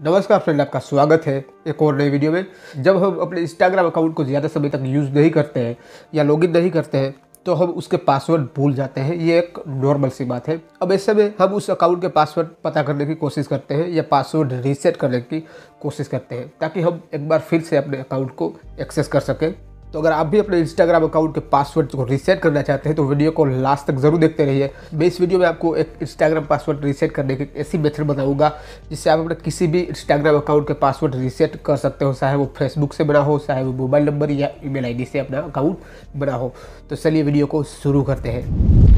नमस्कार फ्रेंड, आपका स्वागत है एक और नए वीडियो में। जब हम अपने इंस्टाग्राम अकाउंट को ज़्यादा समय तक यूज़ नहीं करते हैं या लॉगिन नहीं करते हैं तो हम उसके पासवर्ड भूल जाते हैं। ये एक नॉर्मल सी बात है। अब ऐसे में हम उस अकाउंट के पासवर्ड पता करने की कोशिश करते हैं या पासवर्ड रीसेट करने की कोशिश करते हैं, ताकि हम एक बार फिर से अपने अकाउंट को एक्सेस कर सकें। तो अगर आप भी अपने इंस्टाग्राम अकाउंट के पासवर्ड को रीसेट करना चाहते हैं तो वीडियो को लास्ट तक ज़रूर देखते रहिए। मैं इस वीडियो में आपको एक इंस्टाग्राम पासवर्ड रीसेट करने की ऐसी मेथड बताऊँगा, जिससे आप अपने किसी भी इंस्टाग्राम अकाउंट के पासवर्ड रीसेट कर सकते हो, चाहे वो फेसबुक से बना हो, चाहे वो मोबाइल नंबर या ईमेल आईडी से अपना अकाउंट बना हो। तो चलिए वीडियो को शुरू करते हैं।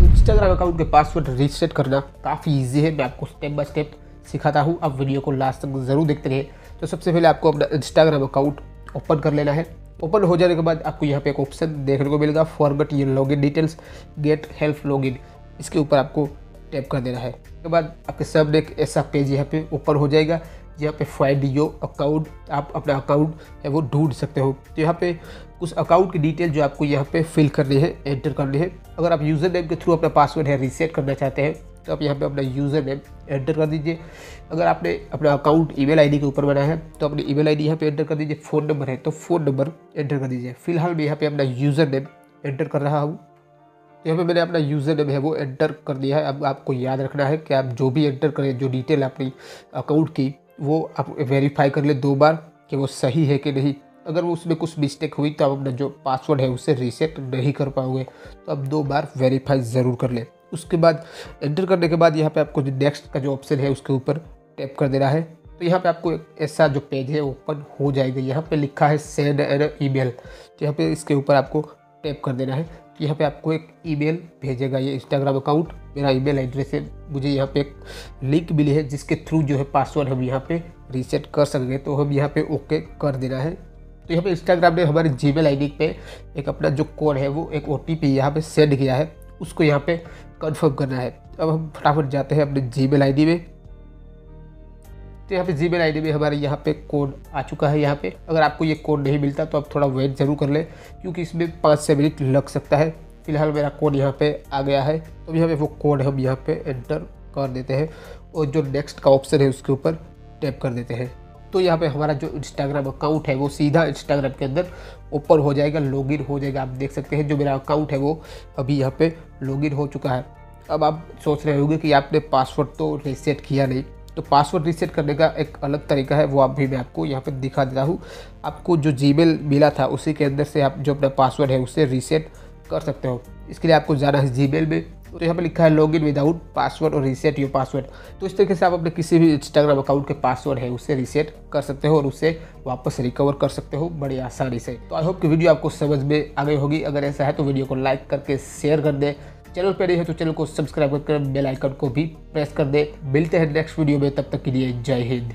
इंस्टाग्राम अकाउंट के पासवर्ड रीसेट करना काफ़ी ईजी है। मैं आपको स्टेप बाय स्टेप सिखाता हूँ। आप वीडियो को लास्ट तक ज़रूर देखते रहिए। तो सबसे पहले आपको अपना इंस्टाग्राम अकाउंट ओपन कर लेना है। ओपन हो जाने के बाद आपको यहाँ पे एक ऑप्शन देखने को मिलेगा फॉरगट ये login details get help login इसके ऊपर आपको टैप कर देना है। उसके बाद आपके सामने एक ऐसा पेज यहाँ पे ओपन हो जाएगा यहाँ पे फाइंड यो अकाउंट आप अपना अकाउंट है वो ढूंढ सकते हो। तो यहाँ पे उस अकाउंट की डिटेल जो आपको यहाँ पे फिल करनी है एंटर करनी है। अगर आप यूज़र नेम के थ्रू अपना पासवर्ड है रीसेट करना चाहते हैं तो आप यहाँ पे अपना यूज़र नेम एंटर कर दीजिए। अगर आपने अपना अकाउंट ईमेल आईडी के ऊपर बनाया है तो अपनी ईमेल आईडी यहाँ पे एंटर कर दीजिए फ़ोन नंबर है तो फ़ोन नंबर एंटर कर दीजिए। फ़िलहाल मैं यहाँ पे अपना यूज़र नेम एंटर कर रहा हूँ। तो यहाँ पे मैंने अपना यूज़र नेम है वो एंटर कर दिया है। अब आपको याद रखना है कि आप जो भी एंटर करें, जो डिटेल अपनी अकाउंट की, वो आप वेरीफाई कर ले दो बार कि वो सही है कि नहीं। अगर वो उसमें कुछ मिस्टेक हुई तो आप अपना जो पासवर्ड है, उसे रीसेट नहीं कर पाओगे। तो आप दो बार वेरीफाई ज़रूर कर लें। उसके बाद एंटर करने के बाद यहाँ पे आपको जो नेक्स्ट का जो ऑप्शन है उसके ऊपर टैप कर देना है तो यहाँ पे आपको एक ऐसा जो पेज है ओपन हो जाएगा यहाँ पे लिखा है सेंड एन ईमेल तो यहाँ पे इसके ऊपर आपको टैप कर देना है तो यहाँ पे आपको एक ईमेल भेजेगा ये इंस्टाग्राम अकाउंट मेरा ईमेल एड्रेस है मुझे यहाँ पे एक लिंक मिली है जिसके थ्रू जो है पासवर्ड हम यहाँ पे रीसेट कर सकेंगे तो हम यहाँ पे ओके कर देना है तो यहाँ पे इंस्टाग्राम ने हमारे जी मेल पे एक अपना जो कोड है वो एक ओ टी पी यहाँ पे सेंड किया है उसको यहाँ पे कंफर्म करना है। अब हम फटाफट जाते हैं अपने जी मेल आई में। तो यहाँ पे जी मेल आई में हमारे यहाँ पे कोड आ चुका है यहाँ पे। अगर आपको ये कोड नहीं मिलता तो आप थोड़ा वेट ज़रूर कर लें, क्योंकि इसमें पाँच से मिनट लग सकता है। फ़िलहाल मेरा कोड यहाँ पे आ गया है। तो यहाँ पे वो कोड हम यहाँ पे एंटर कर देते हैं और जो नेक्स्ट का ऑप्शन है उसके ऊपर टैप कर देते हैं। तो यहाँ पे हमारा जो इंस्टाग्राम अकाउंट है, वो सीधा इंस्टाग्राम के अंदर ओपन हो जाएगा लॉगिन हो जाएगा। आप देख सकते हैं, जो मेरा अकाउंट है, वो अभी यहाँ पे लॉगिन हो चुका है। अब आप सोच रहे होंगे कि आपने पासवर्ड तो रीसेट किया नहीं तो पासवर्ड रीसेट करने का एक अलग तरीका है, वो आप भी मैं आपको यहाँ पे दिखा देता हूँ। आपको जो जीमेल मिला था, उसी के अंदर से आप जो अपना पासवर्ड है, उसे रीसेट कर सकते हो। इसके लिए आपको जाना है जीमेल में। तो यहाँ पे लिखा है लॉग इन विदाउट पासवर्ड और रीसेट योर पासवर्ड तो इस तरीके से आप अपने किसी भी इंस्टाग्राम अकाउंट के पासवर्ड है, उसे रीसेट कर सकते हो और उसे वापस रिकवर कर सकते हो बड़ी आसानी से। तो आई होप कि वीडियो आपको समझ में आ गई होगी। अगर ऐसा है तो वीडियो को लाइक करके शेयर कर दे। चैनल पर है तो चैनल को सब्सक्राइब करके बेल आइकन को भी प्रेस कर दे। मिलते हैं नेक्स्ट वीडियो में, तब तक के लिए जय हिंद।